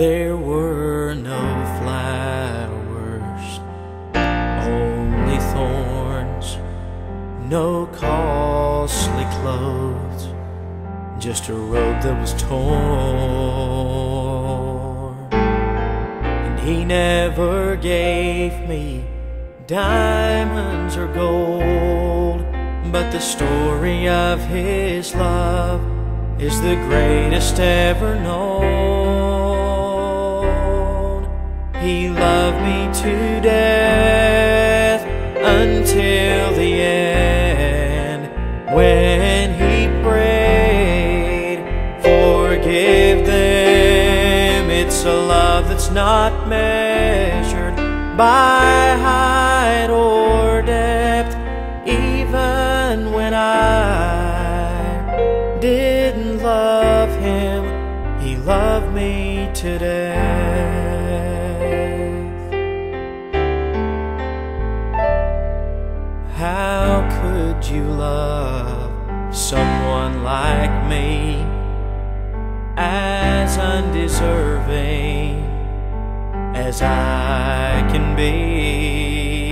There were no flowers, only thorns, no costly clothes, just a robe that was torn. And he never gave me diamonds or gold, but the story of his love is the greatest ever known. He loved me to death until the end when he prayed, Forgive them. It's a love that's not measured by height or depth, even when I didn't love him, he loved me to death. You love someone like me as undeserving as I can be?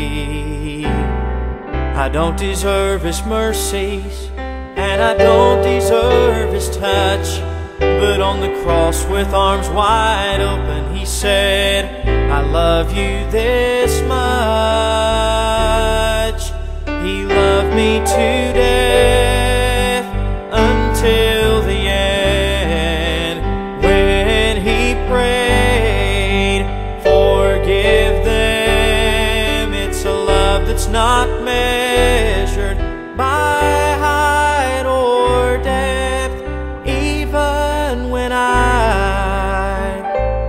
I don't deserve his mercies and I don't deserve his touch. But on the cross with arms wide open, he said, I love you this much. Give them. It's a love that's not measured by height or depth, even when I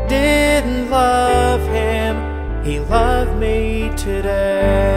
didn't love him, he loved me today.